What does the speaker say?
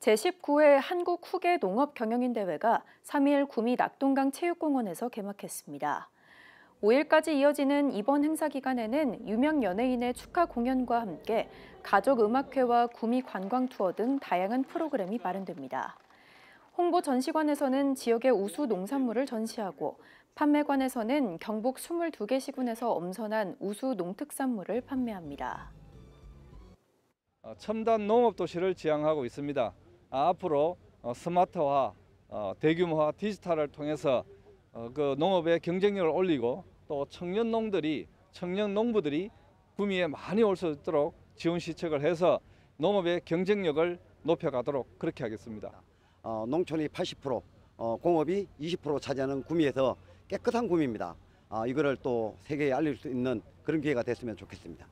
제19회 한국 후계 농업 경영인 대회가 3일 구미 낙동강 체육공원에서 개막했습니다. 5일까지 이어지는 이번 행사 기간에는 유명 연예인의 축하 공연과 함께 가족 음악회와 구미 관광 투어 등 다양한 프로그램이 마련됩니다. 홍보 전시관에서는 지역의 우수 농산물을 전시하고 판매관에서는 경북 22개 시군에서 엄선한 우수 농특산물을 판매합니다. 어, 첨단 농업 도시를 지향하고 있습니다. 아, 앞으로 어, 스마트화, 어, 대규모화, 디지털을 통해서 그 농업의 경쟁력을 올리고 또 청년 농들이 청년 농부들이 구미에 많이 올 수 있도록 지원 시책을 해서 농업의 경쟁력을 높여가도록 그렇게 하겠습니다. 어, 농촌이 80%, 어, 공업이 20% 차지하는 구미에서 깨끗한 구미입니다. 아, 이거를 또 세계에 알릴 수 있는 그런 기회가 됐으면 좋겠습니다.